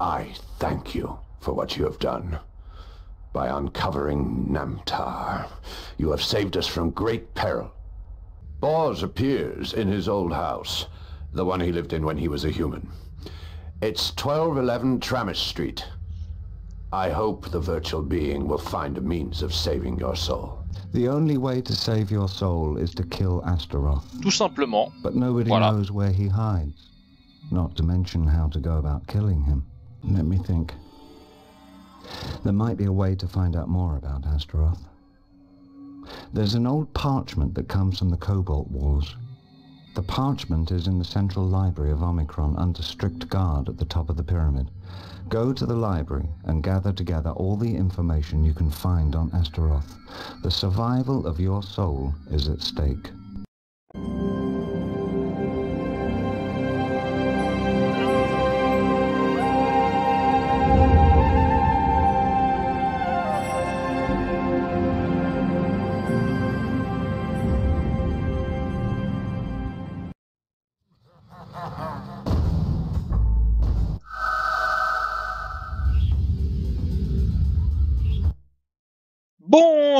I thank you for what you have done. By uncovering Namtar, you have saved us from great peril. Boz appears in his old house, the one he lived in when he was a human. It's 1211 Tramish Street. I hope the virtual being will find a means of saving your soul. The only way to save your soul is to kill Astaroth. Tout simplement. But nobody Voilà. knows where he hides. Not to mention how to go about killing him. Let me think. There might be a way to find out more about Astaroth. There's an old parchment that comes from the Cobalt Wars. The parchment is in the central library of Omicron under strict guard at the top of the pyramid. Go to the library and gather together all the information you can find on Astaroth. The survival of your soul is at stake.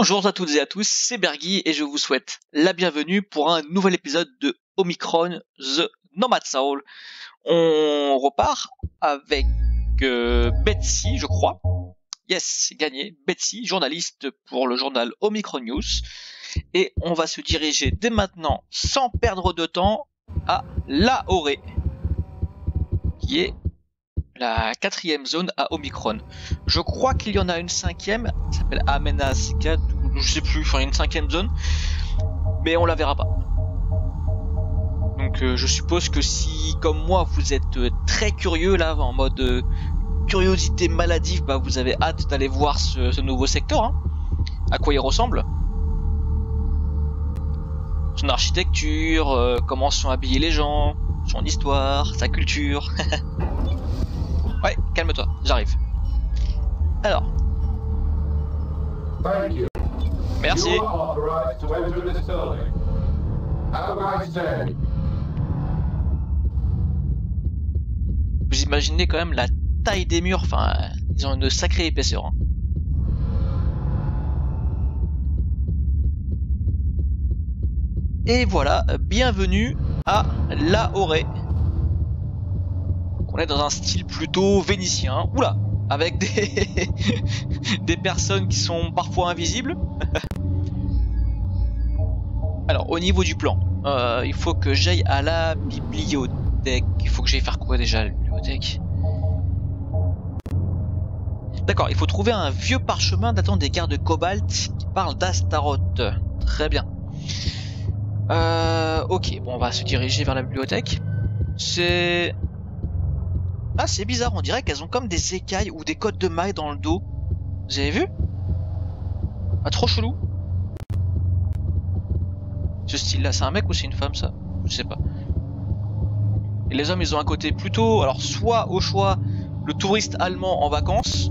Bonjour à toutes et à tous, c'est Bergy et je vous souhaite la bienvenue pour un nouvel épisode de Omicron The Nomad Soul. On repart avec euh, Betsy, je crois. Yes, gagné. Betsy, journaliste pour le journal Omicron News. Et on va se diriger dès maintenant, sans perdre de temps, à La Horée, qui est la quatrième zone à Omicron. Je crois qu'il y en a une cinquième, qui s'appelle Amena C4, ou je sais plus, enfin une cinquième zone, mais on la verra pas. Donc euh, je suppose que si, comme moi, vous êtes euh, très curieux là, en mode euh, curiosité maladive, bah vous avez hâte d'aller voir ce, nouveau secteur, hein, à quoi il ressemble? Son architecture, comment sont habillés les gens, son histoire, sa culture. calme-toi, j'arrive. Alors, Thank you. merci. You are authorized to enter this building. Have a nice day. Vous imaginez quand même la taille des murs, enfin, ils ont une sacrée épaisseur. hein. Et voilà, bienvenue à La Horée. Dans un style plutôt vénitien. Oula, avec des des personnes qui sont parfois invisibles. Alors, au niveau du plan, euh, il faut que j'aille à la bibliothèque. Il faut que j'aille faire quoi déjà à la bibliothèque? D'accord, il faut trouver un vieux parchemin datant des de Cobalt qui parle d'Astaroth. Très bien. Euh, ok, bon, on va se diriger vers la bibliothèque. C'est... Ah, c'est bizarre, on dirait qu'elles ont comme des écailles ou des côtes de mailles dans le dos. Vous avez vu? Ah, trop chelou. Ce style-là, c'est un mec ou c'est une femme, ça? Je sais pas. Et les hommes, ils ont un côté plutôt... Alors, soit au choix, le touriste allemand en vacances,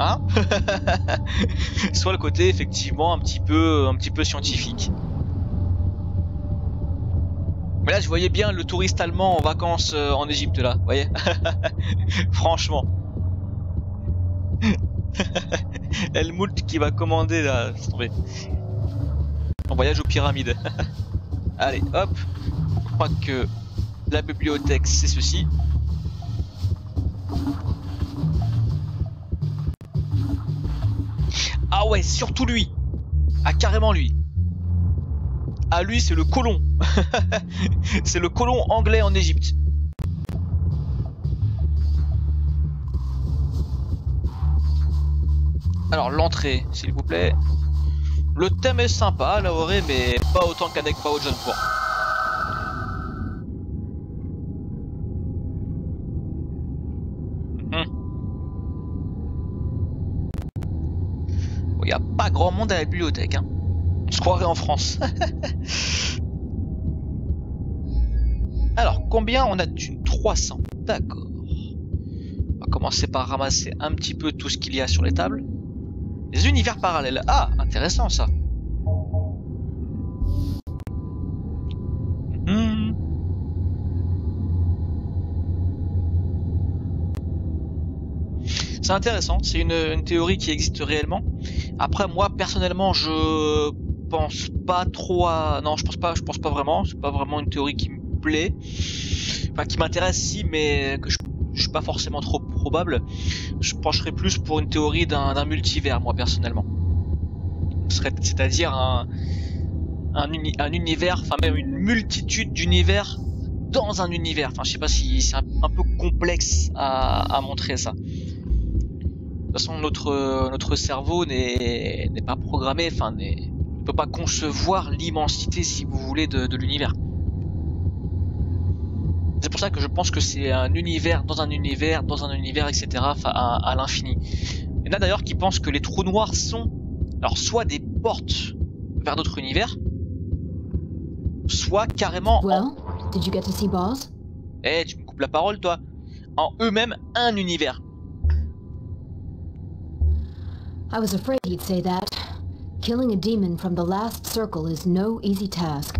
hein? Soit le côté, effectivement, un petit peu, un petit peu scientifique. Mais là, je voyais bien le touriste allemand en vacances euh, en Égypte, là, vous voyez Franchement. Helmut qui va commander, là, tomber. En voyage aux pyramides. Allez, hop. Je crois que la bibliothèque, c'est ceci. Ah ouais, surtout lui. Ah, carrément lui. Ah, lui, c'est le colon. c'est le colon anglais en Égypte. Alors, l'entrée, s'il vous plaît. Le thème est sympa, la horée, mais pas autant qu'avec Bao John Poor. Il n'y a pas grand monde à la bibliothèque. Hein. Se croirait en France. Alors, combien on a de thunes? 300. D'accord. On va commencer par ramasser un petit peu tout ce qu'il y a sur les tables. Les univers parallèles. Ah, intéressant ça. Hmm. C'est intéressant, c'est une, une théorie qui existe réellement. Après, moi personnellement, je pense pas trop à. Non, je pense pas, je pense pas vraiment. C'est pas vraiment une théorie qui me plaît. Enfin, qui m'intéresse si, mais que je, suis pas forcément trop probable. Je pencherais plus pour une théorie d'un multivers, moi personnellement. C'est-à-dire un, un, uni- un univers, enfin même une multitude d'univers dans un univers. Enfin, je sais pas si c'est un, peu complexe à, montrer ça. De toute façon, notre notre cerveau n'est pas programmé, enfin, n'est- ne peut pas concevoir l'immensité, si vous voulez, de, de l'univers. C'est pour ça que je pense que c'est un univers dans un univers dans un univers, etc. À, à l'infini. Il y en a d'ailleurs qui pensent que les trous noirs sont, alors soit des portes vers d'autres univers, soit carrément en Well, did you get to see eh, tu me coupes la parole, toi. En eux-mêmes, un univers. I was afraid he'd say that. Killing a demon from the last circle is no easy task.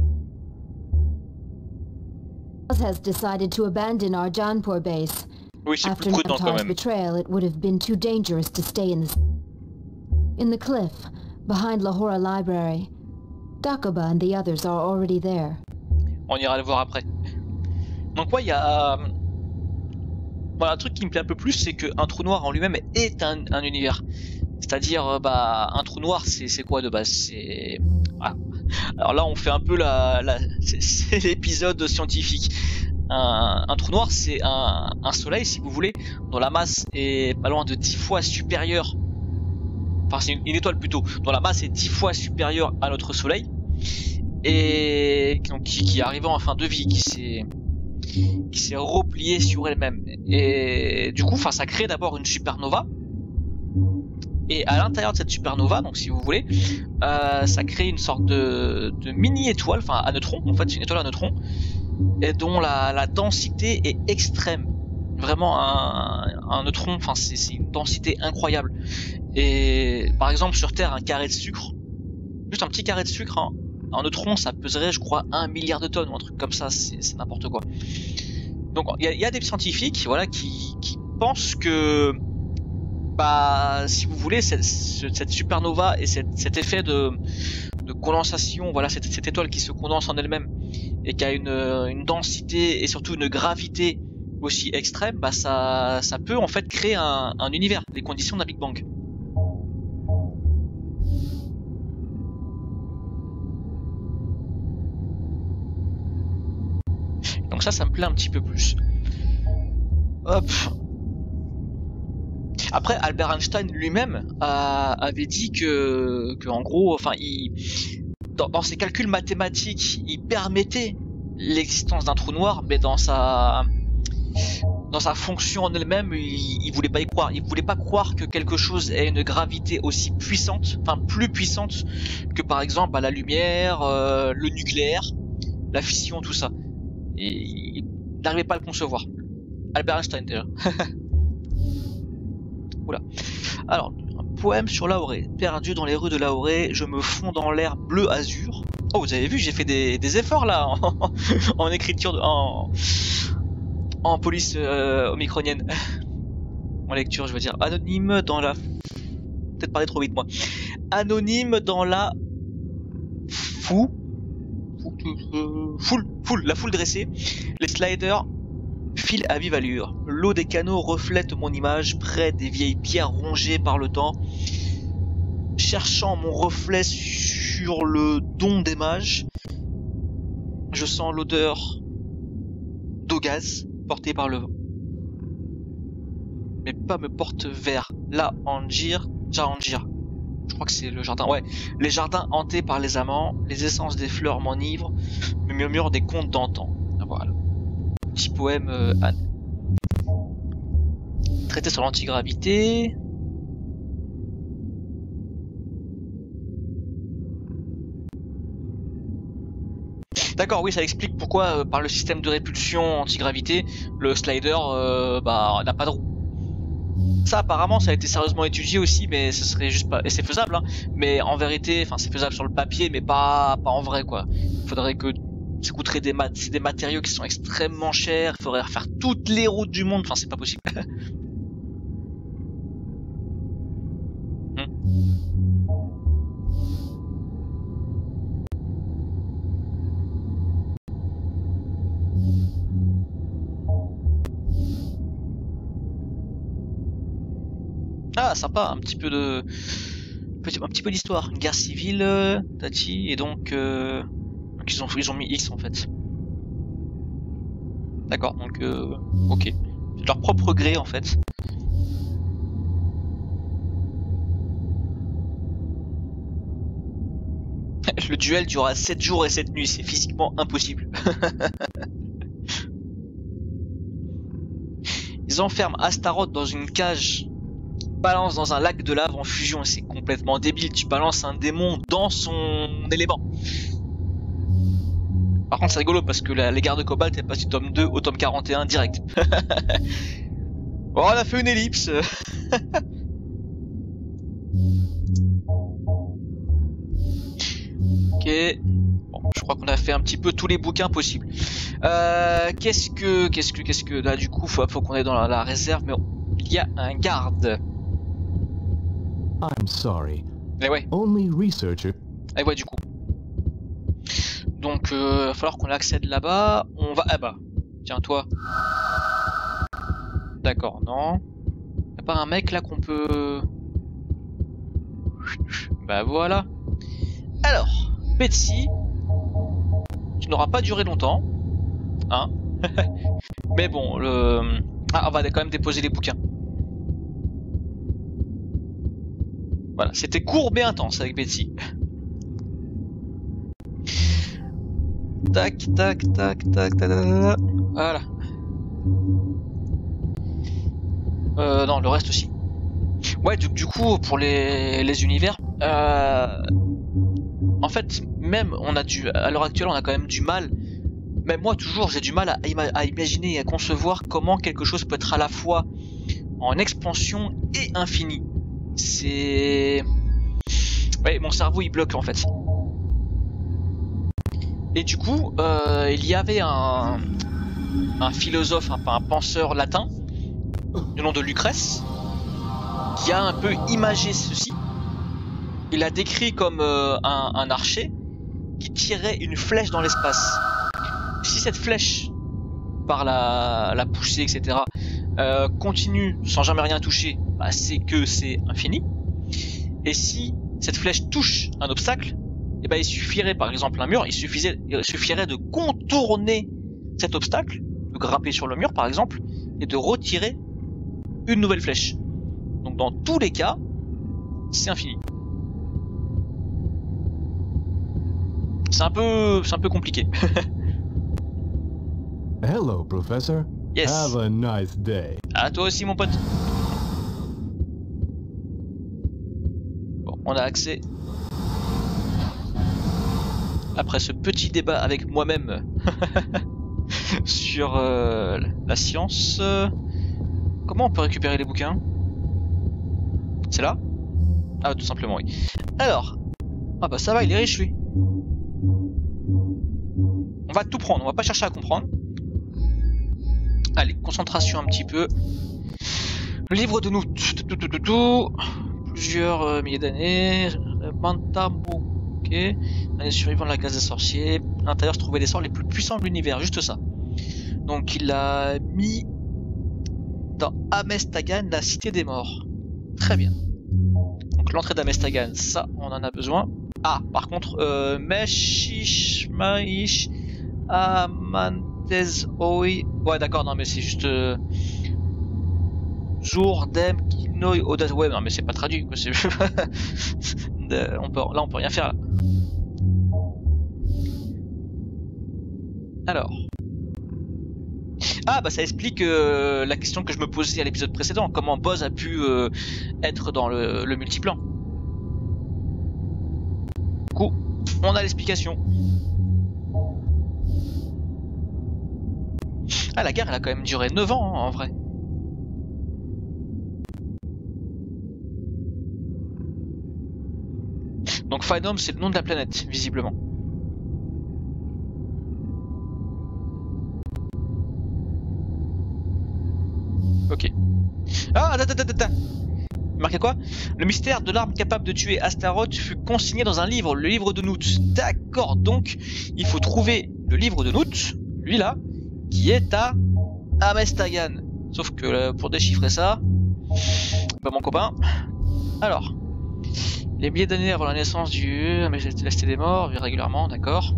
Boz has decided to abandon our Janpur base. Oui, After quand betrayal, it would have been too dangerous to stay in the... In the cliff, behind Lahora Library. Dakoba and the others are already there. On ira le voir après. Donc ouais, il y a... euh, Voilà, un truc qui me plaît un peu plus, c'est qu'un trou noir en lui-même est un, un univers. C'est-à-dire, euh, bah, un trou noir, c'est quoi de base? C'est... Ah. Alors là, on fait un peu la... l'épisode scientifique. Un, trou noir, c'est un, soleil, si vous voulez, dont la masse est pas loin de 10 fois supérieure... Enfin, c'est une, étoile plutôt, dont la masse est 10 fois supérieure à notre soleil. Et donc, qui, qui est en fin de vie, qui s'est qui s'est repliée sur elle-même. Et du coup, enfin, ça crée d'abord une supernova. Et à l'intérieur de cette supernova, donc si vous voulez, euh, ça crée une sorte de, de mini-étoile, enfin à neutrons, en fait une étoile à neutrons, et dont la, densité est extrême. Vraiment un, neutron, enfin c'est une densité incroyable. Et par exemple sur Terre, un carré de sucre, juste un petit carré de sucre, hein, un neutron ça peserait je crois un milliard de tonnes ou un truc comme ça, c'est n'importe quoi. Donc il y, a- des scientifiques voilà qui pensent que bah si vous voulez cette, ce- cette supernova et cet effet de, de condensation voilà cette, étoile qui se condense en elle-même et qui a une, une densité et surtout une gravité aussi extrême bah ça ça peut en fait créer un, un univers les conditions d'un Big Bang. Donc ça ça me plaît un petit peu plus. Hop après, Albert Einstein lui-même avait dit que, que en gros, enfin, il, dans, dans ses calculs mathématiques, il permettait l'existence d'un trou noir, mais dans sa dans sa fonction en elle-même, il, il voulait pas y croire. Il voulait pas croire que quelque chose ait une gravité aussi puissante, enfin plus puissante que par exemple la lumière, euh, le nucléaire, la fission, tout ça. Et il n'arrivait pas à le concevoir. Albert Einstein d'ailleurs. Alors, un poème sur Laoré. Perdu dans les rues de Laoré, je me fonds dans l'air bleu azur. Oh, vous avez vu, j'ai fait des, efforts là en, écriture, de- en, en police euh, omicronienne. en lecture, je veux dire. Anonyme dans la. Peut-être parler trop vite moi. Anonyme dans la. Fou- Foule, foule, la foule dressée. Les sliders file à vive allure. L'eau des canaux reflète mon image près des vieilles pierres rongées par le temps. Cherchant mon reflet sur le don des mages, je sens l'odeur d'eau gaz portée par le vent. Mes pas me portent vers la Anjir, Jahangir. Je crois que c'est le jardin. Ouais, les jardins hantés par les amants, les essences des fleurs m'enivrent, me murmurent des contes d'antan. Petit poème euh. Traité sur l'antigravité. D'accord, oui, ça explique pourquoi, euh, par le système de répulsion antigravité, le slider euh, bah, n'a pas de roue. Ça, apparemment, ça a été sérieusement étudié aussi, mais ce serait juste pas. Et c'est faisable, hein. Mais en vérité, enfin, c'est faisable sur le papier, mais pas, pas en vrai, quoi. Faudrait que ça coûterait des, mat des matériaux qui sont extrêmement chers, il faudrait refaire toutes les routes du monde, enfin c'est pas possible. Hmm. Ah, sympa, un petit peu de. Un petit peu d'histoire, une guerre civile, euh, Tati, et donc. Euh ils, ont, mis X en fait. D'accord, donc. euh, ok. C'est leur propre gré en fait. Le duel durera 7 jours et 7 nuits, c'est physiquement impossible. Ils enferment Astaroth dans une cage qui balance dans un lac de lave en fusion c'est complètement débile. Tu balances un démon dans son élément. Par contre, c'est rigolo parce que la- les gardes de Cobalt est passé du tome 2 au tome 41 direct. bon, on a fait une ellipse. ok. Bon, je crois qu'on a fait un petit peu tous les bouquins possibles. Euh, qu'est-ce que, qu'est-ce que, qu'est-ce que, là, du coup, faut, faut qu'on aille dans la, la réserve, mais il y a un garde. I'm sorry. Eh ouais, Only researcher. eh ouais, du coup. Donc, euh, va falloir qu'on accède là-bas. On va, ah bah, tiens, toi. D'accord, non. Y'a pas un mec là qu'on peut. Bah voilà. Alors, Betsy, tu n'auras pas duré longtemps, hein Mais bon, le... ah, on va quand même déposer les bouquins. Voilà, c'était court mais intense avec Betsy. Tac, tac, tac, tac, tac. Voilà. Euh, non, le reste aussi. Ouais, du, du coup, pour les, univers, euh, en fait, même on a du, à l'heure actuelle, on a quand même du mal. Même moi, toujours, j'ai du mal à imaginer et à concevoir comment quelque chose peut être à la fois en expansion et infini. C'est, ouais, mon cerveau il bloque en fait. Et du coup, euh, il y avait un, un philosophe, un, penseur latin, du nom de Lucrèce, qui a un peu imagé ceci. Il l'a décrit comme euh, un, archer qui tirait une flèche dans l'espace. Si cette flèche, par la, la poussée, etc., euh, continue sans jamais rien toucher, bah, c'est que c'est infini. Et si cette flèche touche un obstacle, eh ben, il suffirait, par exemple, un mur, il, suffisait, il suffirait de contourner cet obstacle, de grimper sur le mur, par exemple, et de retirer une nouvelle flèche. Donc, dans tous les cas, c'est infini. C'est un peu, c'est un peu compliqué. Hello, Professor. Yes. Have a nice day. À toi aussi, mon pote. Bon, on a accès. Après ce petit débat avec moi-même sur euh, la science, euh, comment on peut récupérer les bouquins? C'est là? Ah, tout simplement, oui. Alors, ah bah ça va, il est riche lui. On va tout prendre, on va pas chercher à comprendre. Allez, concentration un petit peu. Livre de nous. Plusieurs euh, milliers d'années. Bantambo. Ok. L'année survivant de la classe des sorciers. À l'intérieur se trouvaient les sorts les plus puissants de l'univers. Juste ça. Donc il l'a mis dans Amestagan, la cité des morts. Très bien. Donc l'entrée d'Amestagan, ça, on en a besoin. Ah, par contre, euh, Meshish. Ouais, d'accord, non, mais c'est juste. Euh... Jour, Dem, Kinoi, Audace. Ouais, non, mais c'est pas traduit, quoi. on peut, là, on peut rien faire, là. Alors. Ah, bah ça explique euh, la question que je me posais à l'épisode précédent. Comment Boz a pu euh, être dans le, multiplan? Du coup, on a l'explication. Ah, la guerre, elle a quand même duré 9 ans, hein, en vrai. Donc Phanom, c'est le nom de la planète, visiblement. Ah, attends, attends. Marqué quoi? Le mystère de l'arme capable de tuer Astaroth fut consigné dans un livre, le livre de Nout. D'accord, donc il faut trouver le livre de Nout, lui là, qui est à Amestagan. Sauf que euh, pour déchiffrer ça, Bah mon copain. Alors. Les milliers d'années avant la naissance du Majesté des morts, régulièrement, d'accord.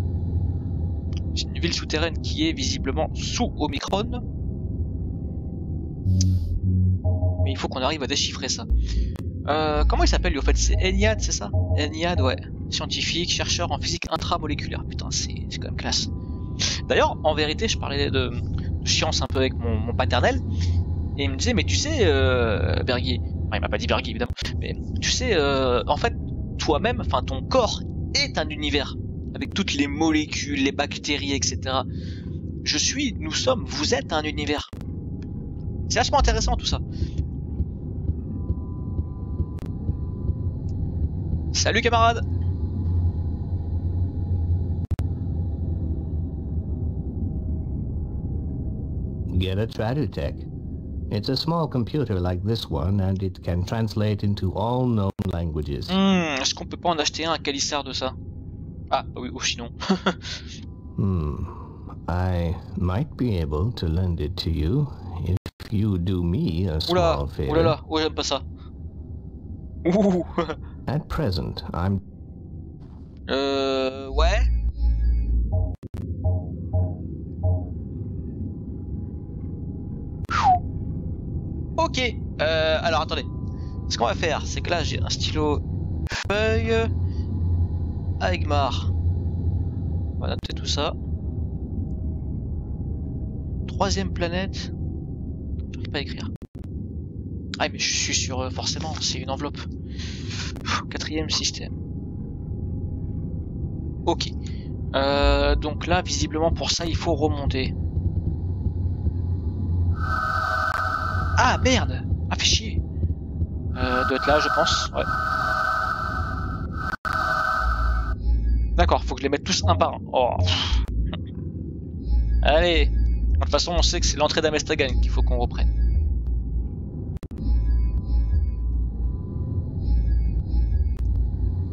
C'est une ville souterraine qui est visiblement sous Omicron. Mais il faut qu'on arrive à déchiffrer ça. Euh, comment il s'appelle lui au fait? C'est Eniad, c'est ça? Eniad, ouais. Scientifique, chercheur en physique intramoléculaire. Putain, c'est quand même classe. D'ailleurs, en vérité, je parlais de, science un peu avec mon, paternel. Et il me disait, mais tu sais, euh, Berguier. Enfin, il m'a pas dit Berguier, évidemment. Mais tu sais, euh, en fait, toi-même, enfin, ton corps est un univers. Avec toutes les molécules, les bactéries, etc. Je suis, nous sommes, vous êtes un univers. C'est vachement intéressant tout ça. Salut camarade Get a Tradutech. It's a small computer like this one and it can translate into all known languages. Hmm, est-ce qu'on peut pas en acheter un à Calissar de ça? Ah, oui, ou sinon. hmm. I might be able to lend it to you if you do me a small Oula, favor. oulala, oh j'aime pas ça. Ouh. At present, I'm Euh, ouais. Ok, euh, alors attendez. Ce qu'on va faire, c'est que là j'ai un stylo feuille. Aigmar. On va noter tout ça. Troisième planète. J'arrive pas à écrire. Ah mais je suis sur euh, forcément, c'est une enveloppe. Quatrième système. Ok. Euh, donc là, visiblement pour ça, il faut remonter. Ah merde Ah fait chier euh, Doit être là, je pense. Ouais. D'accord, faut que je les mette tous un par un. Oh. Allez De toute façon, on sait que c'est l'entrée d'Amestagan qu'il faut qu'on reprenne.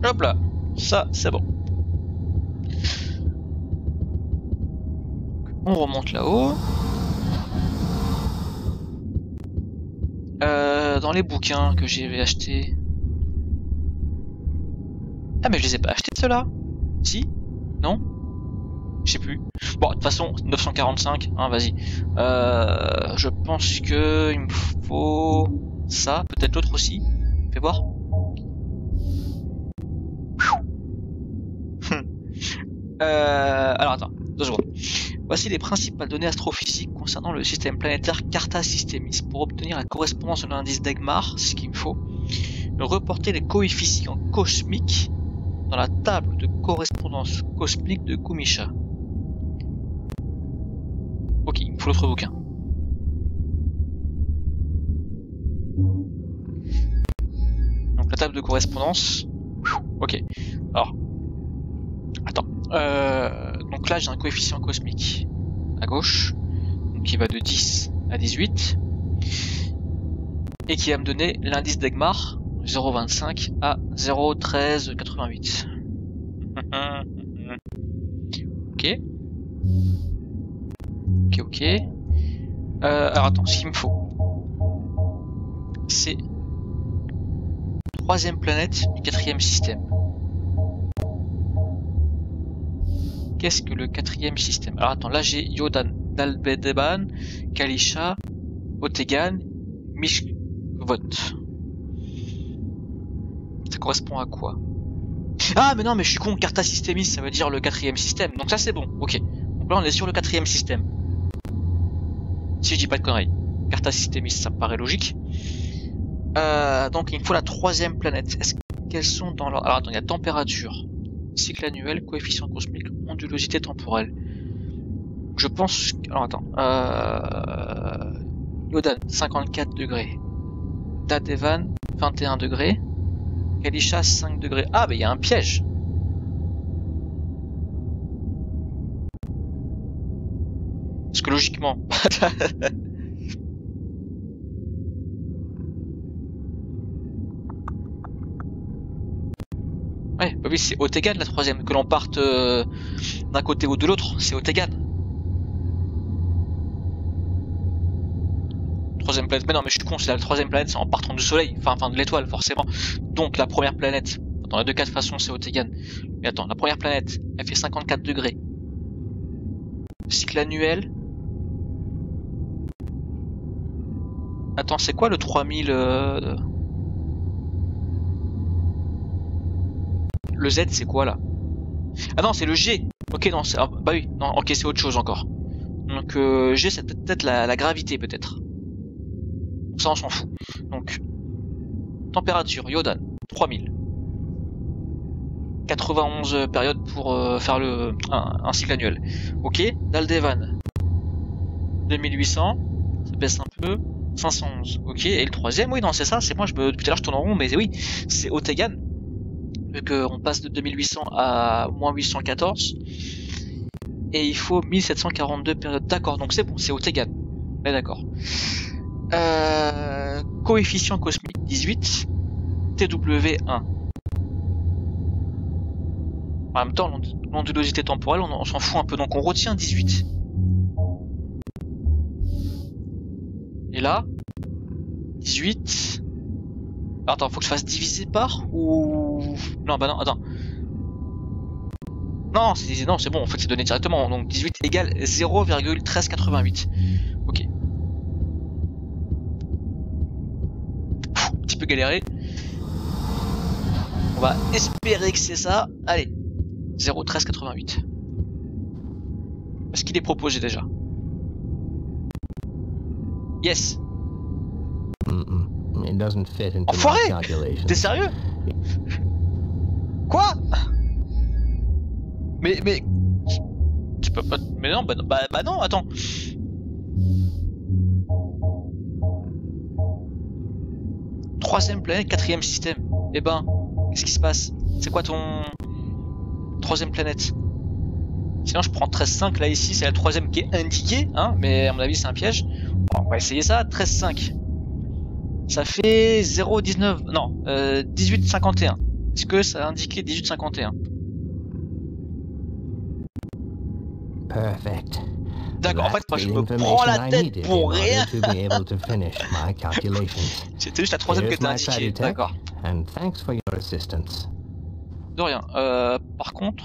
Hop là Ça, c'est bon. On remonte là-haut. Euh, dans les bouquins que j'ai achetés. Ah mais je les ai pas achetés ceux-là Si? Non? Je sais plus. Bon, de toute façon, 945, hein, vas-y. Euh, je pense que il me faut ça, peut-être l'autre aussi. Fais voir. Euh, alors attends, deux secondes. Voici les principales données astrophysiques concernant le système planétaire Carta Systemis. Pour obtenir la correspondance de l'indice d'Egmar, ce qu'il me faut, reporter les coefficients cosmiques dans la table de correspondance cosmique de Kumisha. Ok, il me faut l'autre bouquin. Donc la table de correspondance. Ok. Alors. Attends. Euh, donc là j'ai un coefficient cosmique à gauche, donc qui va de 10 à 18, et qui va me donner l'indice d'Egmar 0,25 à 0,1388. ok. Ok, ok. Euh, alors attends, ce qu'il me faut, c'est troisième planète du quatrième système. Qu'est-ce que le quatrième système? Alors attends, là j'ai Yodan, Dalbedeban, Kalisha, Otegan, Mishkvot. Ça correspond à quoi? Ah mais non mais je suis con, Carta Systemis ça veut dire le quatrième système, donc ça c'est bon, ok. Donc là on est sur le quatrième système. Si je dis pas de conneries. Carta Systemis ça me paraît logique. Euh, donc il me faut la troisième planète. Est-ce qu'elles sont dans leur... Alors attends, il y a température, cycle annuel, coefficient cosmique, ondulosité temporelle. Je pense... Alors attends. Euh... Yodan, 54 degrés. Dadevan, 21 degrés. Kalisha, 5 degrés. Ah, mais il y a un piège Parce que logiquement... Ouais, bah oui, c'est Otegan la troisième. Que l'on parte euh, d'un côté ou de l'autre, c'est Otegan. troisième planète. Mais non, mais je suis con, c'est la troisième planète, c'est en partant du soleil. Enfin, de l'étoile, forcément. Donc, la première planète. Dans les deux cas de façon, c'est Otegan. Mais attends, la première planète, elle fait 54 degrés. Cycle annuel. Attends, c'est quoi le 3000 euh... Le Z, c'est quoi là Ah non, c'est le G. Ok, non, c'est... ah, bah oui, non, ok, c'est autre chose encore. Donc euh, G, c'est peut-être la, gravité, peut-être. Ça, on s'en fout. Donc, température, Yodan, 3000. 91 périodes pour euh, faire le un, un cycle annuel. Ok, Daldevan, 2800, ça baisse un peu. 511, ok, et le troisième, oui, non, c'est ça, c'est moi, je me, depuis tout à l'heure je tourne en rond, mais oui, c'est Otegan, vu qu'on passe de 2800 à moins 814, et il faut 1742 périodes, d'accord, donc c'est bon, c'est Otegan, mais d'accord. Euh, coefficient cosmique 18, TW1. En même temps, l'ondulosité temporelle, on s'en fout un peu, donc on retient 18. Et là, 18. Attends, faut que je fasse diviser par ou non bah non, attends. Non, c'est non, c'est bon, en fait c'est donné directement. Donc 18 égale 0,1388. OK. Un petit peu galéré. On va espérer que c'est ça. Allez. 0,1388. Est-ce qu'il est proposé déjà Yes. Mm-mm. It doesn't fit into Enfoiré. T'es sérieux? Quoi? Mais mais tu peux pas mais non bah, bah, bah non attends. Troisième planète, quatrième système. Eh ben, qu'est-ce qui se passe? C'est quoi ton troisième planète? Sinon je prends 13.5 là ici, c'est la troisième qui est indiquée, hein, mais à mon avis c'est un piège. Bon, on va essayer ça, 13.5. Ça fait 0,19, non, euh, 18,51. Est-ce que ça a indiqué 18,51 Perfect. D'accord, en fait, moi je me prends la tête pour rien. C'était juste la troisième qui Here's était indiquée, d'accord. De rien. Euh, par contre...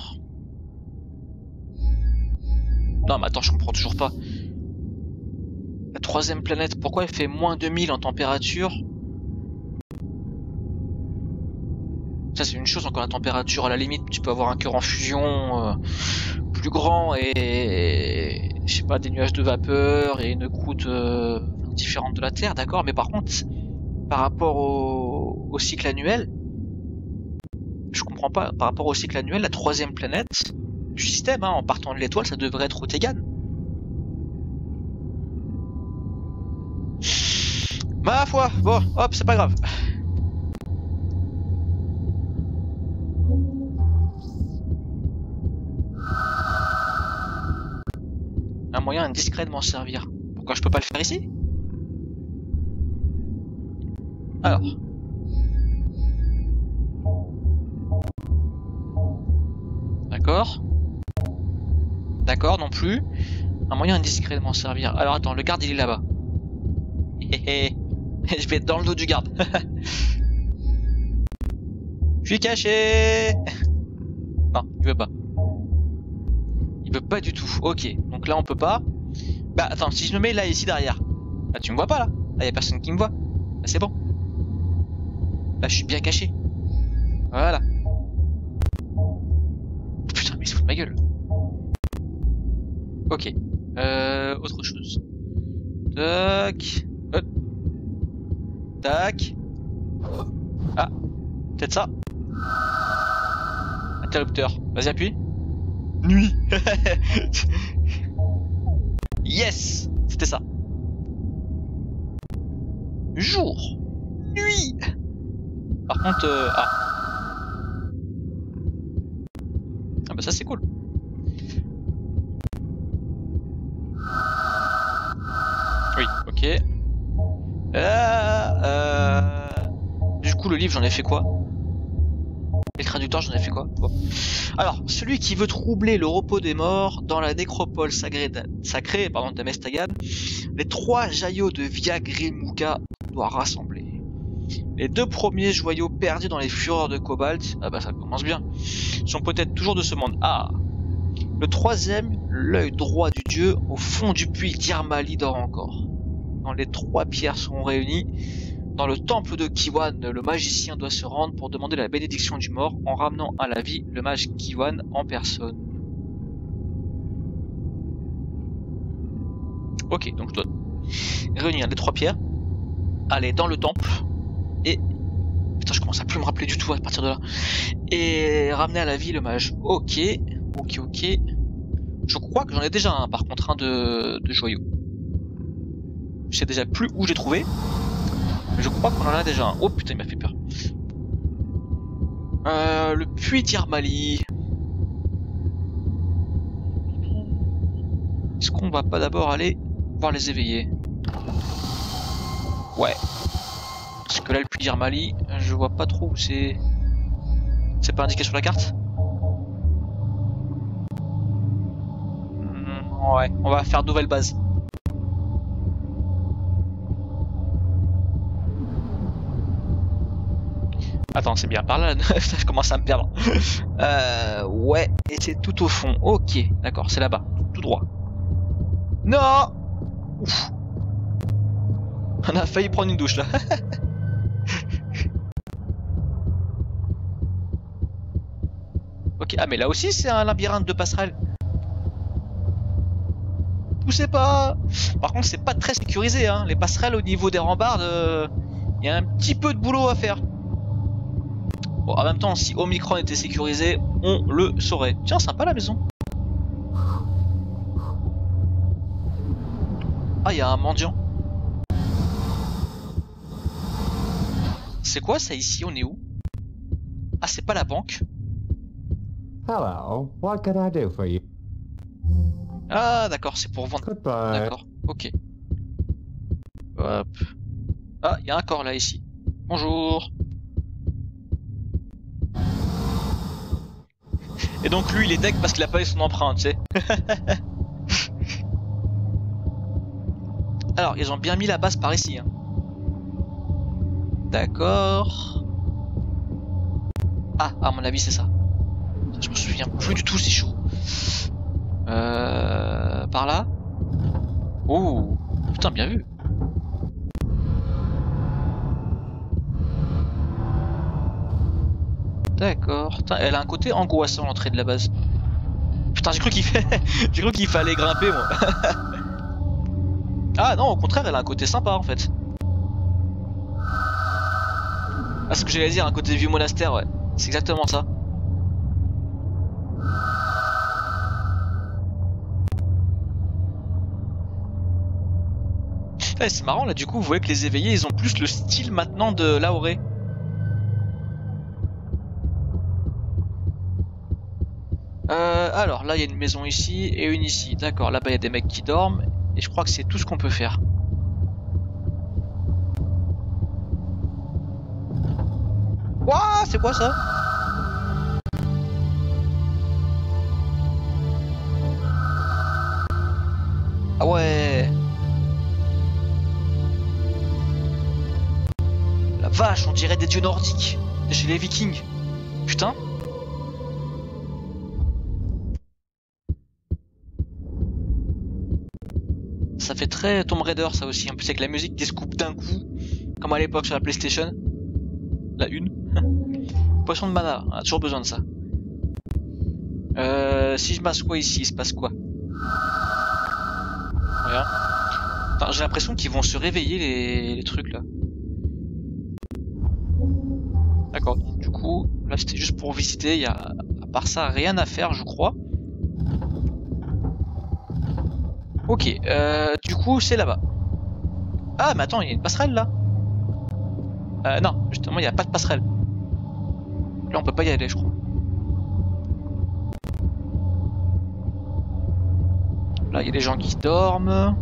Non mais attends, je comprends toujours pas. La troisième planète, pourquoi elle fait moins 2000 en température? Ça c'est une chose, encore la température, à la limite tu peux avoir un cœur en fusion euh, plus grand et, je sais pas, des nuages de vapeur et une croûte euh, différente de la Terre, d'accord, mais par contre, par rapport au, cycle annuel, je comprends pas, par rapport au cycle annuel, la troisième planète du système, hein, en partant de l'étoile, ça devrait être Otegan. Ma foi, bon, hop, c'est pas grave. Un moyen indiscret de m'en servir. Pourquoi je peux pas le faire ici? Alors. D'accord. D'accord, non plus. Un moyen indiscret de m'en servir. Alors attends, le garde il est là-bas. Hé Je vais être dans le dos du garde. Je suis caché Non, il veut pas. Il veut pas du tout. Ok, donc là on peut pas. Bah attends, si je me mets là ici derrière. Bah tu me vois pas là. Là y a personne qui me voit. Bah c'est bon. Là je suis bien caché. Voilà. Putain mais il se fout de ma gueule. Ok. Euh, autre chose. Tac. Tac. Ah. Peut-être ça. Interrupteur. Vas-y appuie. Nuit. yes. C'était ça. Jour. Nuit. Par contre, euh, ah. Ah bah ça c'est cool. Oui, ok. Du coup, le livre, j'en ai fait quoi? Et le traducteur, j'en ai fait quoi? Alors, celui qui veut troubler le repos des morts dans la nécropole sacrée, sacrée pardon, d'Amestagan, les trois jaillots de Viagrimuka doit rassembler. Les deux premiers joyaux perdus dans les fureurs de Cobalt, ah bah ça commence bien, sont peut-être toujours de ce monde. Ah Le troisième, l'œil droit du dieu, au fond du puits d'Irmali dort encore. Quand les trois pierres seront réunies, dans le temple de Kiwan, le magicien doit se rendre pour demander la bénédiction du mort en ramenant à la vie le mage Kiwan en personne. Ok, donc je dois réunir les trois pierres, aller dans le temple et... Putain, je commence à plus me rappeler du tout à partir de là. Et ramener à la vie le mage. Ok, ok, ok. Je crois que j'en ai déjà un par contre, un de, de joyaux. Je sais déjà plus où j'ai trouvé. Je crois qu'on en a déjà un. Oh putain, il m'a fait peur. Euh, le puits d'Irmali. Est-ce qu'on va pas d'abord aller voir les éveillés? Ouais. Parce que là, le puits d'Irmali, je vois pas trop où c'est. C'est pas indiqué sur la carte? Hmm, Ouais, on va faire nouvelle base. Attends, c'est bien par là, je commence à me perdre. Euh, ouais, et c'est tout au fond. Ok, d'accord, c'est là-bas, tout droit. Non Ouf. On a failli prendre une douche là. ok, ah mais là aussi c'est un labyrinthe de passerelles. Poussez pas Par contre c'est pas très sécurisé, hein. les passerelles au niveau des rambardes, il y a un petit peu de boulot à faire. Bon, en même temps, si Omicron était sécurisé, on le saurait. Tiens, sympa la maison. Ah, il y a un mendiant. C'est quoi ça ici? On est où? Ah, c'est pas la banque. Hello, what can I do for you? Ah, d'accord, c'est pour vendre. D'accord, ok. Hop. Ah, il y a un corps là ici. Bonjour. Et donc lui, il est deck parce qu'il a pas eu son empreinte, tu sais. Alors, ils ont bien mis la base par ici. hein. D'accord. Ah, à mon avis, c'est ça. Je me souviens plus du tout, c'est chaud. Euh, par là Oh, putain, bien vu. D'accord. Elle a un côté angoissant l'entrée de la base. Putain, j'ai cru qu'il fait... fallait grimper moi. ah non, au contraire, elle a un côté sympa en fait. Ah, ce que j'allais dire, un côté vieux monastère, ouais. C'est exactement ça. Ouais, c'est marrant là, du coup, vous voyez que les éveillés, ils ont plus le style maintenant de Laoré. Euh, alors là il y a une maison ici et une ici. D'accord, là-bas il y a des mecs qui dorment et je crois que c'est tout ce qu'on peut faire. Ouah, c'est quoi ça? Ah ouais La vache, on dirait des dieux nordiques. De chez les vikings. Putain. Ça fait très Tomb Raider ça aussi, en plus avec la musique qui coupe d'un coup, comme à l'époque sur la PlayStation. La une. Poisson de mana, on a toujours besoin de ça. Euh, si je m'assois ici, il se passe quoi? Rien. J'ai l'impression qu'ils vont se réveiller les, les trucs là. D'accord, du coup, là c'était juste pour visiter, il y a à part ça rien à faire je crois. Ok, euh, du coup c'est là-bas. Ah mais attends, il y a une passerelle là euh, Non, justement il n'y a pas de passerelle. Là on peut pas y aller je crois. Là il y a des gens qui dorment.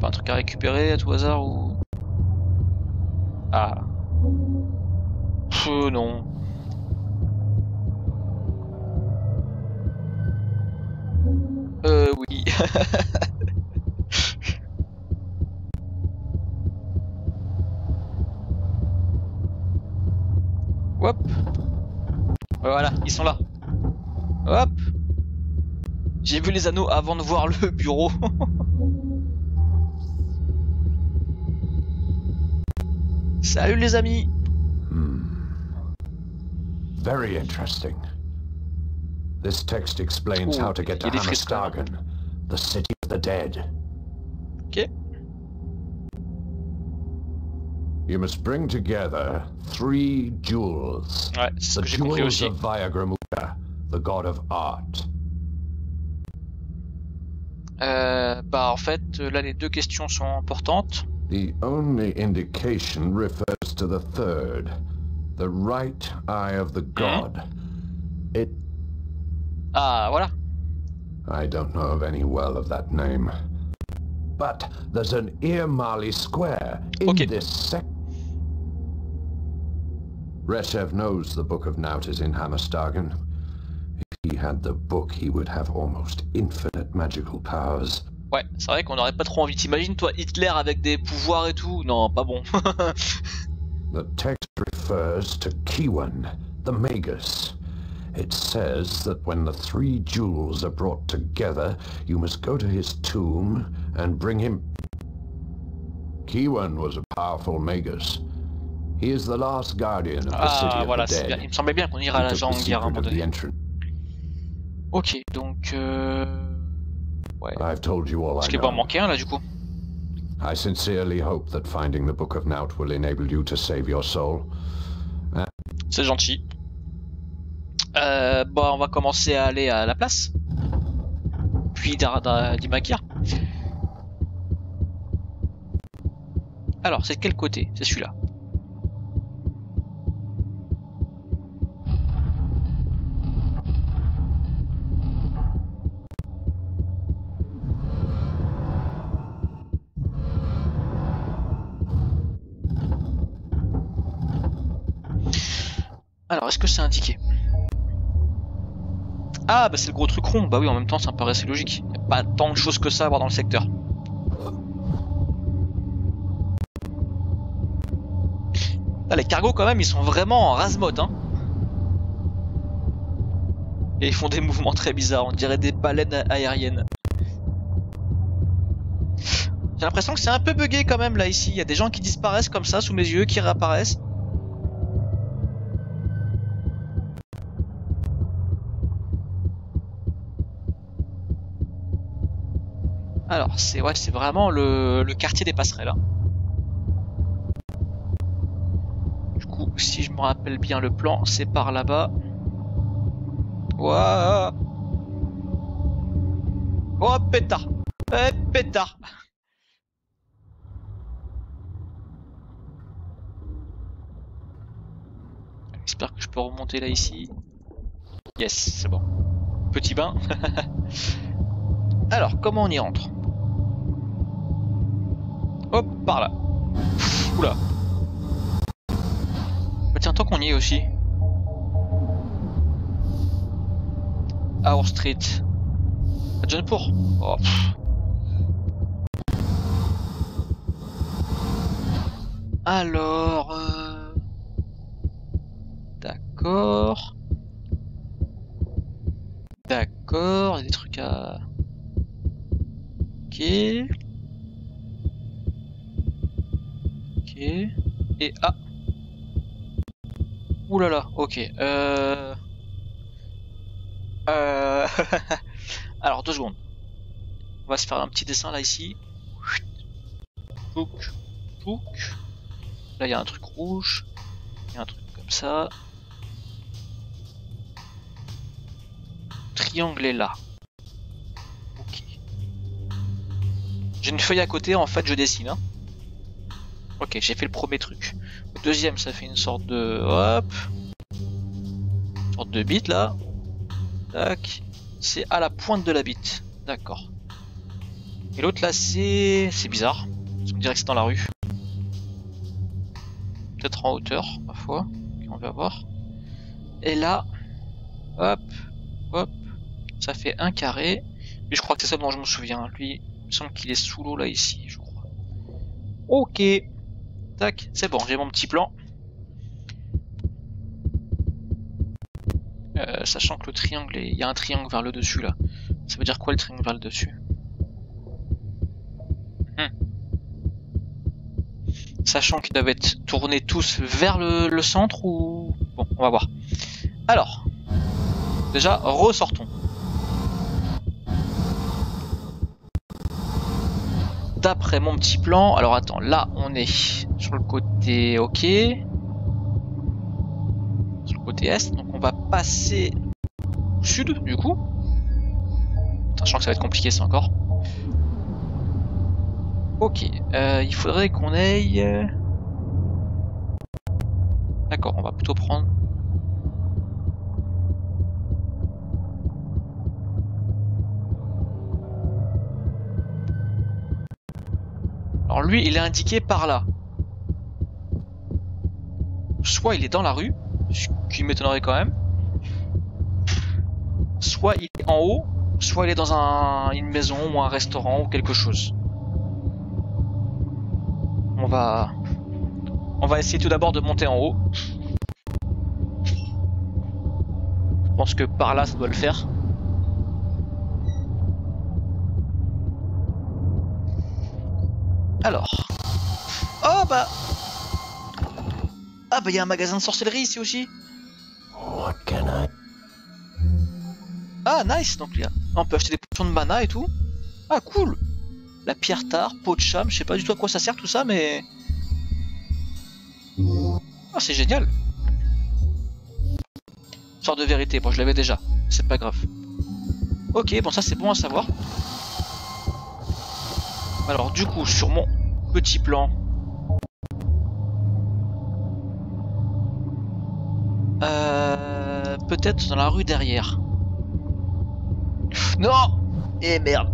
Pas un truc à récupérer à tout hasard ou... Ah, Pff, non. Euh, oui. Hop. Voilà, ils sont là. Hop. J'ai vu les anneaux avant de voir le bureau. Salut les amis. Very interesting. This text explains Ouh, how to get to il y a des frises quand Hammerstagen, the city of the dead. Ok. You must bring together three jewels. Ouais, The que j'ai compris jewels of Viagramuta, the god of art. Euh, bah en fait, euh, là les deux questions sont importantes. The only indication refers to the third, the right eye of the hmm? god. It Ah voilà. I don't know of any well of that name. But there's an Earmarley Square in Okay. this sec. Reshev knows the Book of Naut is in Hammerstagen. If he had the book, he would have almost infinite magical powers. Ouais, c'est vrai qu'on aurait pas trop envie. T'imagines toi Hitler avec des pouvoirs et tout Non, pas bon. The text refers to Kiwan, the Magus. It says that when the three jewels are brought together, you must go to his tomb and bring him... Kiwan was a powerful Magus. He is the last guardian of the city ah of voilà, the dead. Il me semblait bien qu'on irait à la the à un moment donné. Ok, donc euh... ouais. I've told you all Parce I qu'il va en manquer un là du coup. I sincerely hope that finding the Book of Naut will enable you to save your soul. C'est gentil. Euh, bon, on va commencer à aller à la place. Puis d'Imakir. Alors, c'est de quel côté C'est celui-là? Alors, est-ce que c'est indiqué? Ah, bah c'est le gros truc rond. Bah oui, en même temps, ça me paraissait logique. Y a pas tant de choses que ça à voir dans le secteur. Là, les cargos, quand même, ils sont vraiment en rasmot, hein. Et ils font des mouvements très bizarres. On dirait des baleines aériennes. J'ai l'impression que c'est un peu bugué quand même là ici. Il y a des gens qui disparaissent comme ça sous mes yeux, qui réapparaissent. Alors, c'est ouais, c'est vraiment le, quartier des passerelles. hein. Du coup, si je me rappelle bien le plan, c'est par là-bas. Ouah Oh pétard Eh pétard J'espère que je peux remonter là ici. Yes, c'est bon. Petit bain. Alors, comment on y rentre? Hop, par là. Oula. Bah tiens, tant qu'on y est aussi. Our Street. À Johnpur. Oh. Alors... euh, D'accord. D'accord, il y a des trucs à... Ok. Et ah. Ouh là là, ok. Euh... Euh... Alors, deux secondes. On va se faire un petit dessin là ici. Là, il y a un truc rouge. Il y a un truc comme ça. Triangle est là. Ok. J'ai une feuille à côté, en fait, je dessine. hein. Ok, j'ai fait le premier truc. Le deuxième, ça fait une sorte de... Hop. Sorte de bite, là. Tac. C'est à la pointe de la bite. D'accord. Et l'autre, là, c'est... C'est bizarre. On dirait que c'est dans la rue. peut-être en hauteur, ma foi. On va voir. Et là, hop, hop, ça fait un carré. Mais je crois que c'est ça dont je me souviens. Lui, il me semble qu'il est sous l'eau là ici, je crois. Ok. C'est bon, j'ai mon petit plan. Euh, sachant que le triangle, est- il y a un triangle vers le dessus là. Ça veut dire quoi le triangle vers le dessus? Hmm. Sachant qu'ils doivent être tournés tous vers le centre ou... Bon, on va voir. Alors, déjà, ressortons. D'après mon petit plan, alors attends, là on est sur le côté OK, sur le côté est, donc on va passer au sud du coup. Sachant que ça va être compliqué ça encore. Ok, euh, il faudrait qu'on aille... euh, D'accord, on va plutôt prendre... Alors lui, il est indiqué par là. Soit il est dans la rue, ce qui m'étonnerait quand même. Soit il est en haut, soit il est dans un, une maison ou un restaurant ou quelque chose. On va, on va essayer tout d'abord de monter en haut. Je pense que par là ça doit le faire. Alors. Oh bah. Ah bah il y a un magasin de sorcellerie ici aussi. What can I... Ah nice donc là, on peut acheter des potions de mana et tout. Ah cool. La pierre tard, peau de cham, je sais pas du tout à quoi ça sert tout ça mais. Ah c'est génial. Sort de vérité, bon je l'avais déjà, c'est pas grave. Ok, bon ça c'est bon à savoir. Alors du coup sur mon petit plan. Peut-être dans la rue derrière. Non Eh merde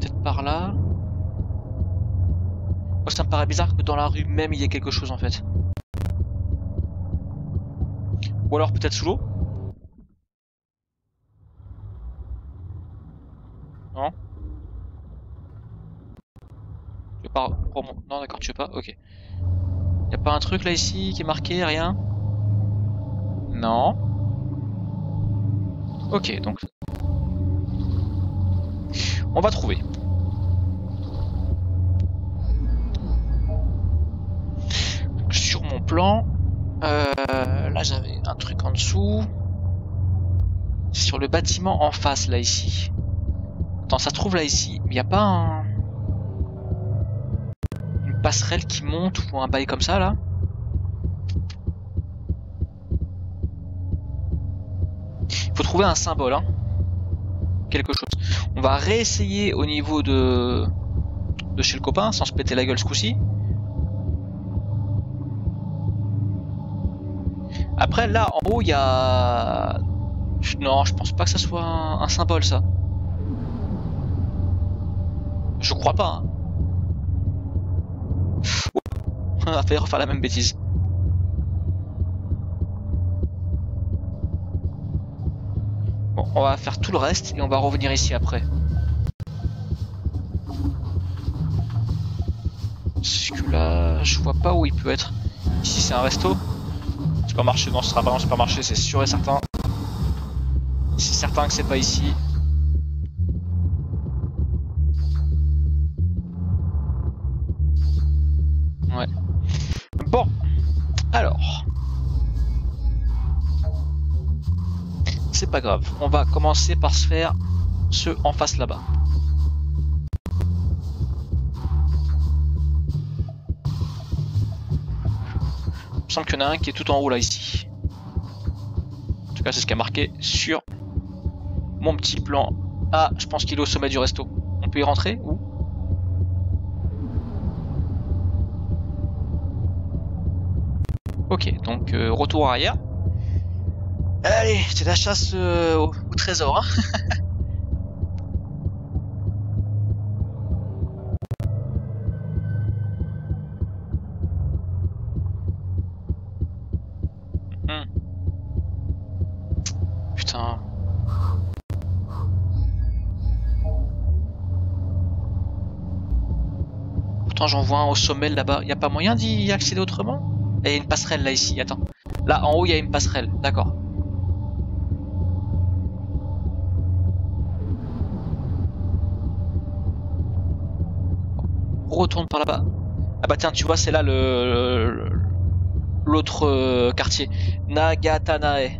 Peut-être par là. Moi, ça me paraît bizarre que dans la rue même il y ait quelque chose en fait. Ou alors peut-être sous l'eau Non? Tu veux pas Non d'accord tu veux pas? Ok. Y pas un truc là ici qui est marqué Rien? Non. Ok, donc... On va trouver. Sur mon plan, euh, là j'avais un truc en dessous. Sur le bâtiment en face, là, ici. Attends, ça se trouve là, ici. Il pas un... Passerelle qui monte ou un bail comme ça, là Il faut trouver un symbole, hein. Quelque chose. On va réessayer au niveau de... de chez le copain, sans se péter la gueule ce coup-ci. Après, là, en haut, il y a... Non, je pense pas que ça soit un, un symbole, ça. Je crois pas. Hein. Oh. Va faire refaire la même bêtise. Bon, on va faire tout le reste et on va revenir ici après. Parce que là, je vois pas où il peut être. Ici, c'est un resto. Supermarché, non, ce sera pas un supermarché, c'est sûr et certain. C'est certain que c'est pas ici. Grave. On va commencer par se faire ceux en face là-bas. Il me semble qu'il y en a un qui est tout en haut là ici. En tout cas, c'est ce qui a marqué sur mon petit plan. Ah, je pense qu'il est au sommet du resto. On peut y rentrer ou? Ok, donc euh, retour arrière. Allez, c'est la chasse euh, au, au, trésor. Hein hmm. j'en vois un au sommet là-bas. Il n'y a pas moyen d'y accéder autrement? Et il y a une passerelle là ici, attends. Là en haut il y a une passerelle, d'accord. Retourne par là-bas. Ah bah tiens, tu vois, c'est là le l'autre euh, quartier. Nagatanae.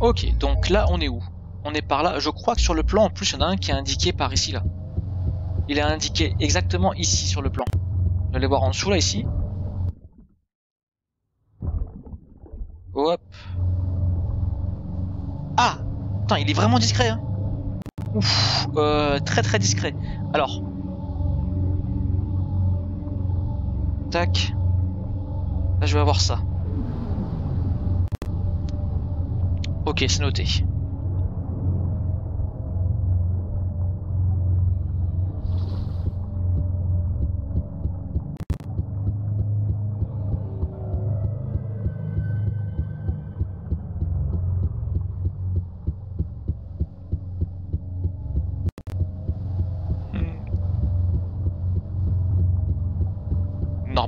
Ok, donc là, on est où? On est par là. Je crois que sur le plan, en plus, il y en a un qui est indiqué par ici, là. Il est indiqué exactement ici, sur le plan. Je vais aller voir en dessous, là, ici. Hop. Ah Il est vraiment discret, hein Ouf, euh, très très discret. Alors. Tac. Là, je vais avoir ça. Ok, c'est noté.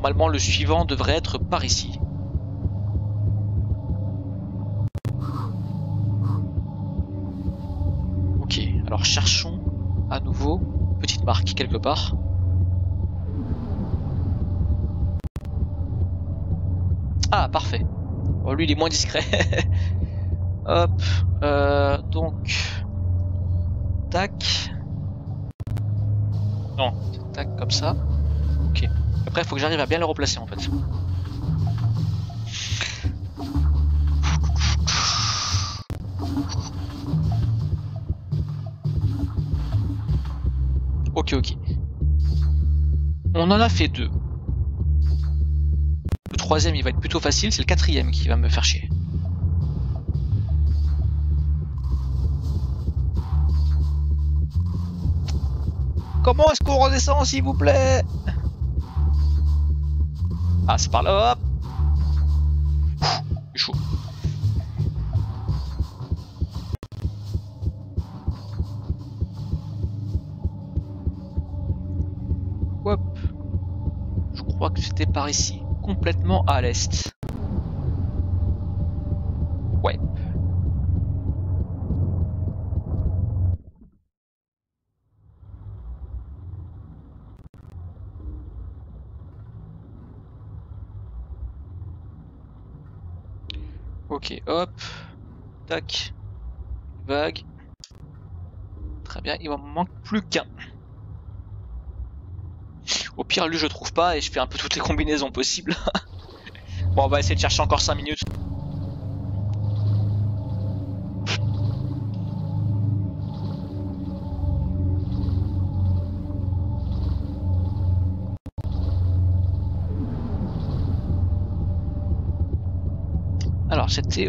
Normalement, le suivant devrait être par ici. Ok, alors cherchons à nouveau petite marque quelque part. Ah, parfait. Bon, lui, il est moins discret. Hop, euh, donc... Tac. Non, tac, comme ça. Ok. Après, il faut que j'arrive à bien le replacer en fait. Ok, ok. On en a fait deux. Le troisième, il va être plutôt facile. C'est le quatrième qui va me faire chier. Comment est-ce qu'on redescend, s'il vous plaît? Ah, c'est par là, hop chaud. Hop. Je crois que c'était par ici. Complètement à l'est. Ouais. Ok, hop. Tac. Vague. Très bien, il m'en manque plus qu'un. Au pire, lui, je trouve pas et je fais un peu toutes les combinaisons possibles. bon, on va essayer de chercher encore 5 minutes.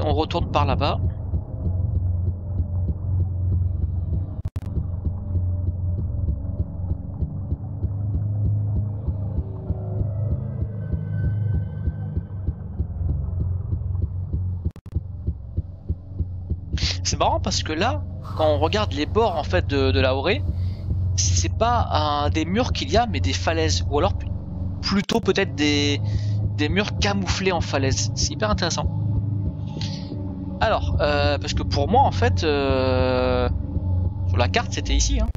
On retourne par là-bas. C'est marrant parce que là, quand on regarde les bords en fait de, de la Horée, c'est pas des murs qu'il y a, mais des falaises. Ou alors plutôt peut-être des, des murs camouflés en falaises. C'est hyper intéressant. Alors, euh, parce que pour moi en fait, euh, sur la carte c'était ici. Hein.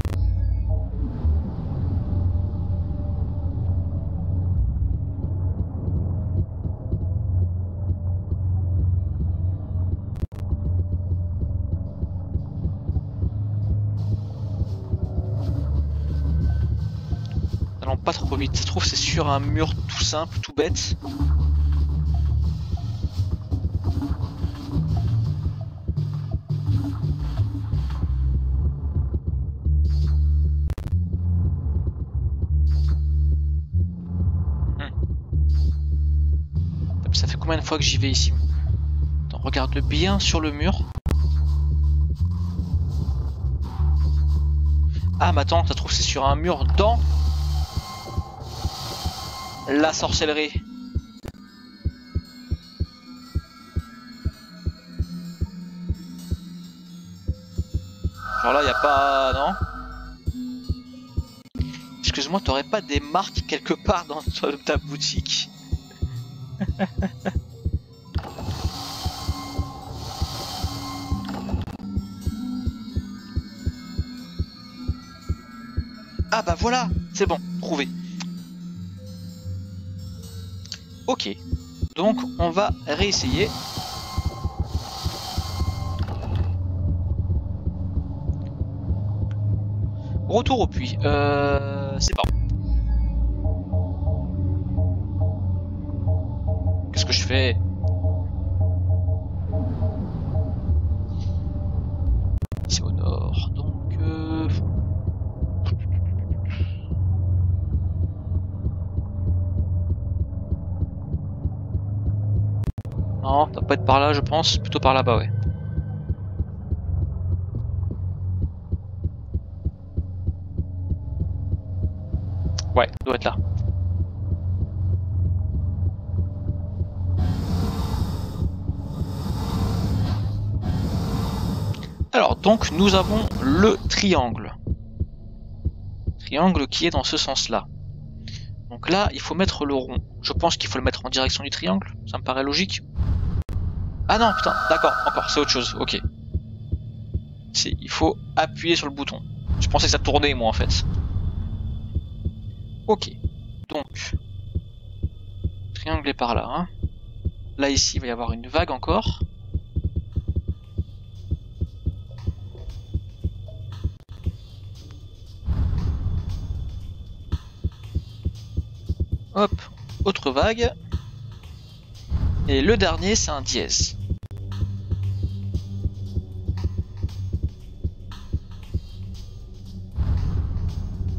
Pas trop vite. Ça se trouve c'est sur un mur tout simple, tout bête. Combien de fois que j'y vais ici Attends, regarde-le bien sur le mur. Ah mais attends, ça trouve c'est sur un mur dans la sorcellerie. Alors là, il a pas... Non? Excuse-moi, t'aurais pas des marques quelque part dans ta boutique? Ah bah voilà, c'est bon, trouvé. Ok, donc on va réessayer. Retour au puits. Euh, c'est bon. Non, ça va être par là, je pense. Plutôt par là-bas, ouais. Ouais, ça doit être là. Alors, donc, nous avons le triangle. Triangle qui est dans ce sens-là. Donc là, il faut mettre le rond. Je pense qu'il faut le mettre en direction du triangle. Ça me paraît logique. Ah non, putain, d'accord, encore, c'est autre chose, ok. Il faut appuyer sur le bouton. Je pensais que ça tournait, moi, en fait. Ok, donc... Triangle par là, hein. Là, ici, il va y avoir une vague encore. Hop, autre vague. Et le dernier, c'est un dièse.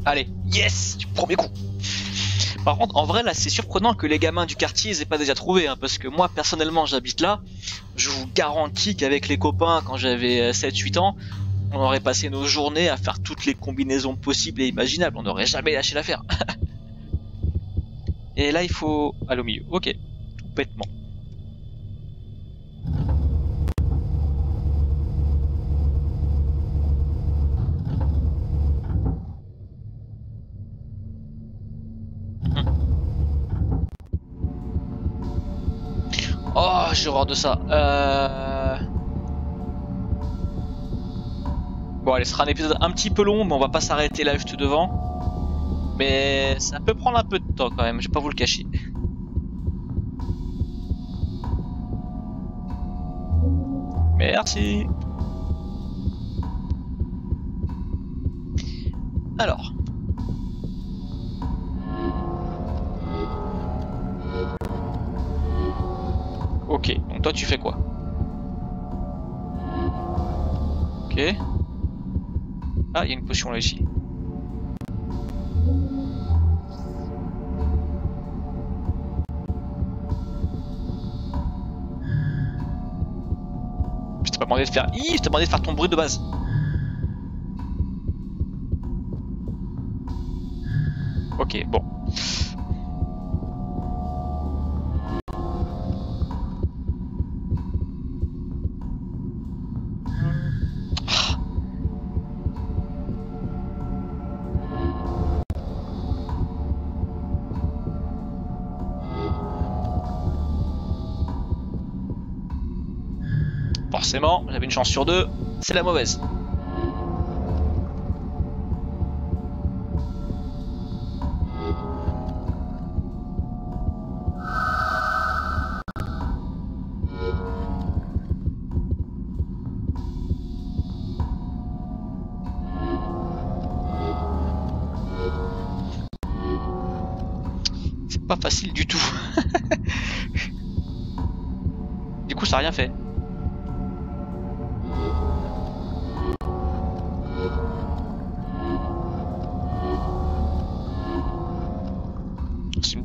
Allez, yes Du premier coup Par contre, en vrai, là, c'est surprenant que les gamins du quartier ils aient pas déjà trouvé, hein, parce que moi, personnellement, j'habite là. Je vous garantis qu'avec les copains, quand j'avais 7-8 ans, on aurait passé nos journées à faire toutes les combinaisons possibles et imaginables. On n'aurait jamais lâché l'affaire. et là, il faut aller au milieu. Ok, tout bêtement. Oh, j'ai horreur de ça. Euh... Bon, allez, ce sera un épisode un petit peu long, mais on va pas s'arrêter là juste devant. Mais ça peut prendre un peu de temps quand même, je vais pas vous le cacher. Merci. Alors. Toi tu fais quoi Ok. Ah, il y a une potion là ici. Je t'ai pas demandé de faire... Ih, je t'ai demandé de faire ton bruit de base. J'avais une chance sur deux, c'est la mauvaise.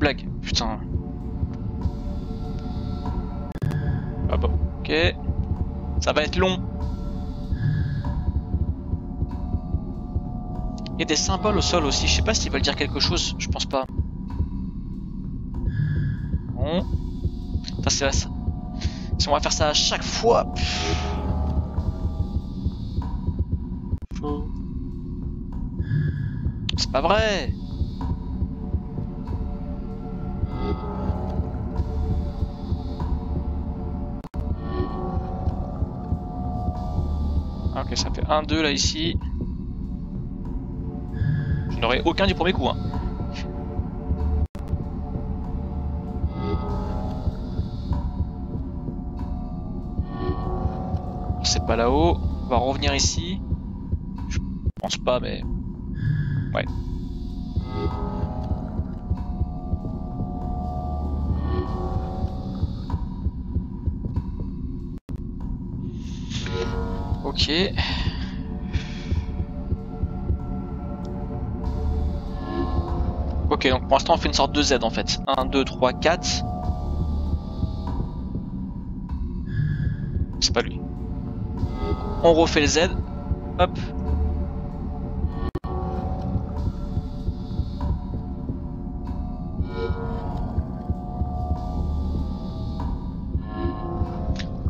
Blague, putain. Ah bon, ok. Ça va être long. Il y a des symboles au sol aussi, je sais pas s'ils veulent dire quelque chose, je pense pas. Bon. Putain, c'est ça. Si on va faire ça à chaque fois. pas vrai Ah, Ok, ça fait 1-2 là ici. Je n'aurai aucun du premier coup. Hein. C'est pas là-haut. On va revenir ici. Je pense pas, mais... Ouais. Ok. Ok, donc pour l'instant on fait une sorte de Z en fait. 1, 2, 3, 4. C'est pas lui. On refait le Z. Hop.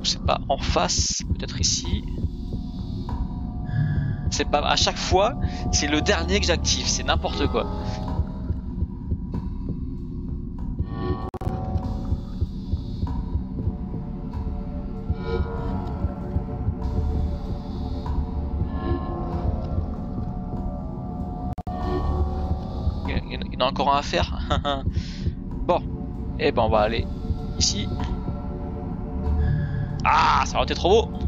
C'est pas en face, peut-être ici. C'est pas à chaque fois, c'est le dernier que j'active, c'est n'importe quoi. Encore un à faire. bon, et ben on va aller ici. Ah, ça aurait été trop beau.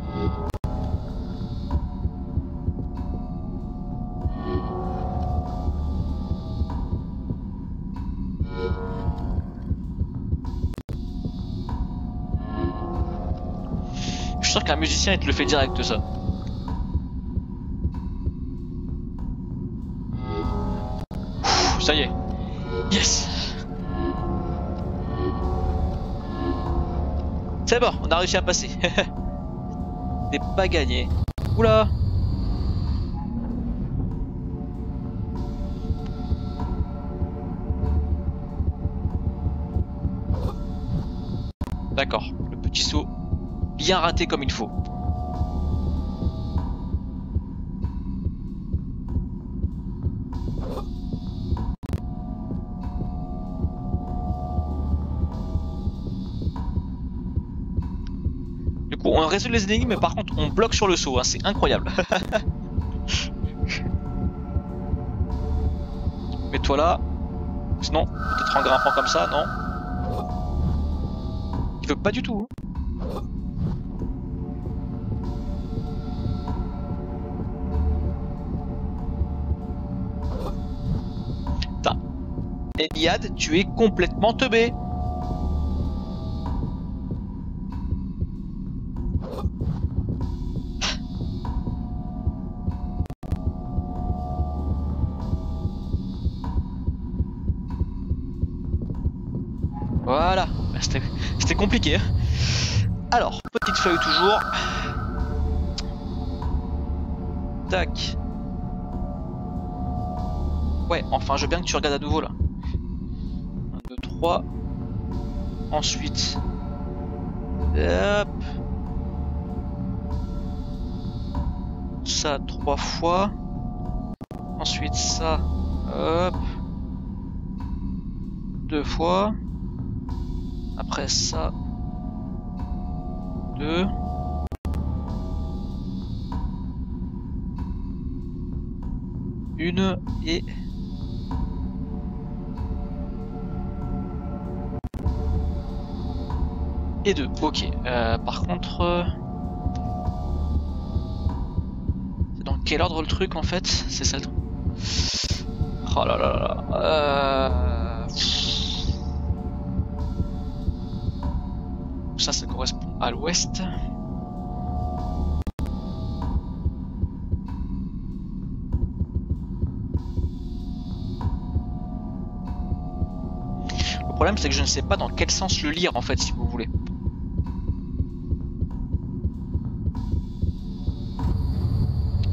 Je suis sûr qu'un musicien il te le fait direct ça. C'est bon, on a réussi à passer. C'est pas gagné. Oula D'accord, le petit saut bien raté comme il faut. Résout les énigmes, mais par contre, on bloque sur le saut. hein, C'est incroyable. Mets-toi là. Sinon, peut-être en grimpant comme ça, non Il veut pas du tout. hein. Eliade, tu es complètement teubé. Voilà, Bah, c'était compliqué. hein. Alors, petite feuille toujours. Tac. Ouais, enfin, je veux bien que tu regardes à nouveau là. 1, 2, 3. Ensuite. Hop. Ça trois fois. Ensuite ça. Hop. Deux fois. Après ça. Deux. Une et... Et deux, ok. Euh, par contre... euh, dans quel ordre le truc en fait C'est ça le truc? Oh là là là. Euh... à l'ouest. Le problème, c'est que je ne sais pas dans quel sens le lire, en fait, si vous voulez.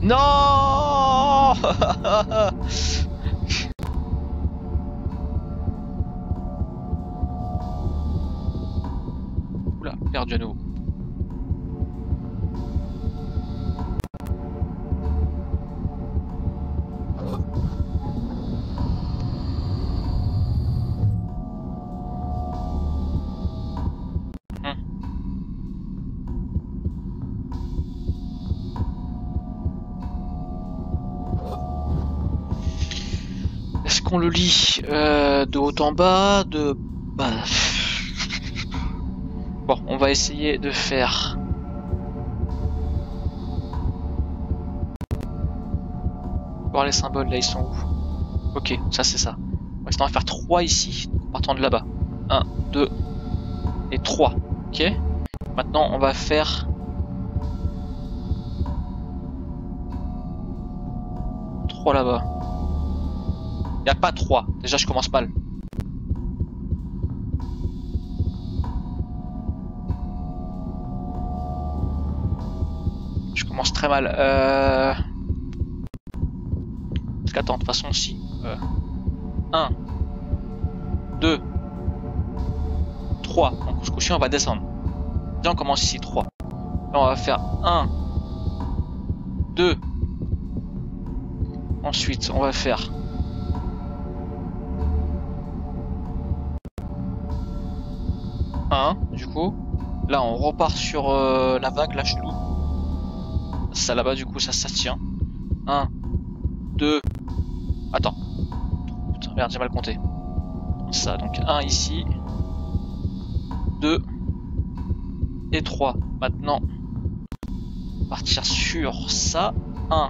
Non Oula, perdu à nouveau. Qu'on le lit euh, de haut en bas, de... Bah... Bon, on va essayer de faire... Voir les symboles, là ils sont où? Ok, ça c'est ça. On va faire 3 ici, partant de là-bas. 1, 2 et 3. Ok Maintenant on va faire... 3 là-bas. Il a pas 3. Déjà je commence mal. Je commence très mal. Euh... Parce qu'attends, de toute façon si... 1, 2, 3. Donc ce coup on va descendre. Déjà on commence ici, 3. Là on va faire 1, 2. Ensuite on va faire du coup. Là on repart sur euh, la vague, là chelou. Ça là-bas du coup ça, tient. 1, 2. Attends. Merde, j'ai mal compté. Ça, donc 1 ici. 2. Et 3. Maintenant, partir sur ça. 1.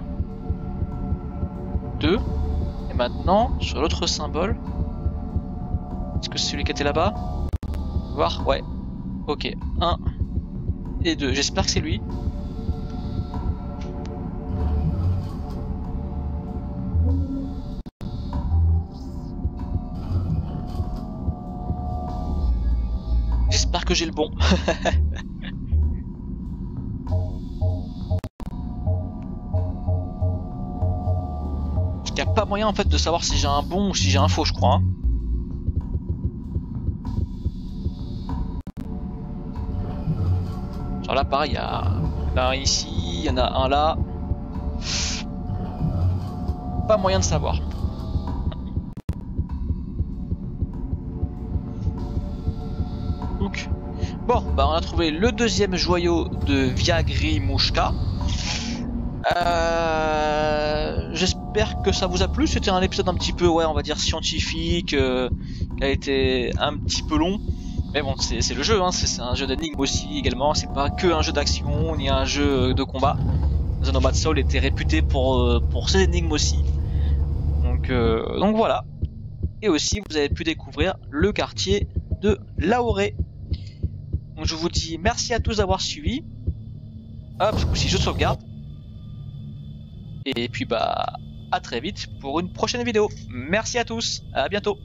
2. Et maintenant, sur l'autre symbole. Est-ce que c'est celui qui était là-bas? Voir Ouais. Ok. 1 et 2. J'espère que c'est lui. J'espère que j'ai le bon. Il n'y a pas moyen en fait de savoir si j'ai un bon ou si j'ai un faux, je crois. Hein. Il y a un ici, il y en a un là. Pas moyen de savoir. Bon, bah on a trouvé le deuxième joyau de Viagri Mouchka. Euh, j'espère que ça vous a plu. C'était un épisode un petit peu, ouais, on va dire scientifique, euh, qui a été un petit peu long. Mais bon, c'est le jeu, hein. c'est un jeu d'énigmes aussi également. C'est pas que un jeu d'action ni un jeu de combat. The Nomad Soul était réputé pour, euh, pour ses énigmes aussi. Donc, donc voilà. Et aussi, vous avez pu découvrir le quartier de Laoré. Donc je vous dis merci à tous d'avoir suivi. Hop, si je sauvegarde. Et puis bah à très vite pour une prochaine vidéo. Merci à tous, à bientôt.